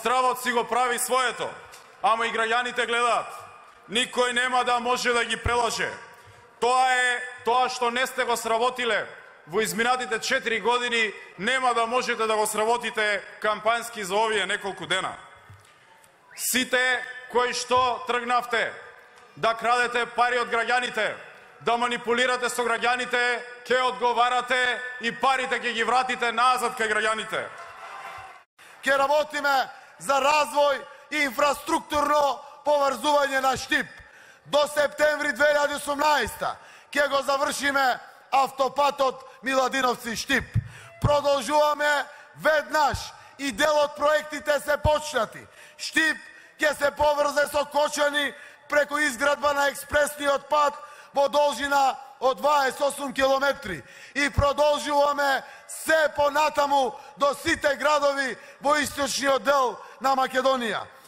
стравот си го прави своето, ама и граѓаните гледаат. Никој нема да може да ги прелаже. Тоа е тоа што не сте го сработиле во изминатите 4 години, нема да можете да го сработите кампански за овие неколку дена. Сите кои што тргнавте да крадете пари од граѓаните, да манипулирате со граѓаните, ќе одговарате и парите ќе ги вратите назад кај граѓаните. Ке работиме за развој и инфраструктурно поврзување на Штип. До септември 2018 ќе го завршиме автопатот Миладиновци Штип. Продолжуваме веднаш и дел од проектите се почнати. Штип ќе се поврзе со Кочани преку изградба на експресниот пат во должина од 28 километри и продолжуваме се понатаму до сите градови во источниот дел на Македонија.